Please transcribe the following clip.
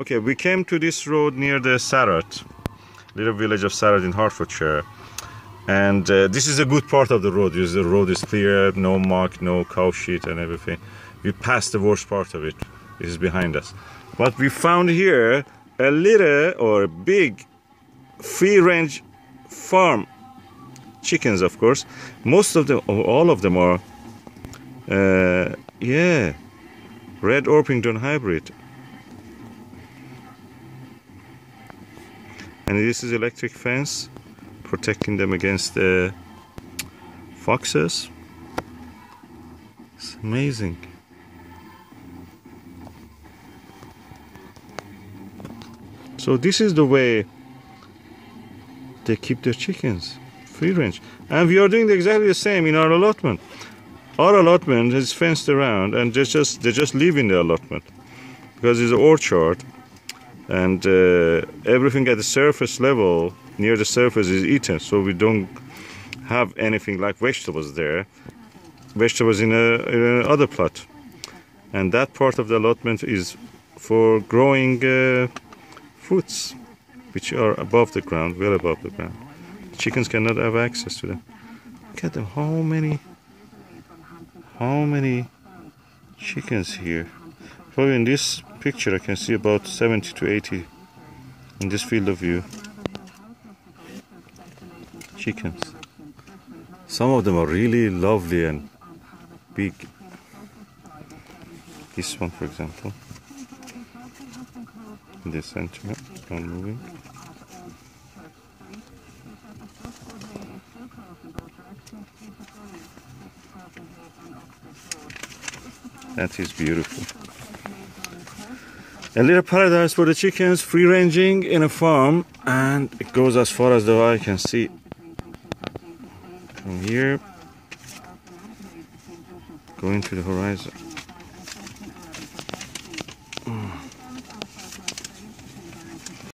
Okay, we came to this road near the Sarratt, little village of Sarratt in Hertfordshire. And uh, this is a good part of the road the road is clear, no muck, no cow shit and everything. We passed the worst part of it. This is behind us. But we found here a little or a big free range farm chickens of course most of them all of them are uh, yeah red orpington hybrid and this is electric fence protecting them against the foxes. It's amazing. So this is the way they keep their chickens free range. And we are doing exactly the same in our allotment. Our allotment is fenced around and they just they just live in the allotment because it's an orchard and uh, everything at the surface level near the surface is eaten so we don't have anything like vegetables there vegetables in a, in a other plot and that part of the allotment is for growing uh, fruits which are above the ground, well above the ground. Chickens cannot have access to them. Look at them, how many, how many chickens here. Probably in this picture I can see about 70 to 80 in this field of view. Chickens. Some of them are really lovely and big. This one for example. In the center, not moving. That is beautiful. A little paradise for the chickens, free ranging in a farm, and it goes as far as the eye can see. From here, going to the horizon.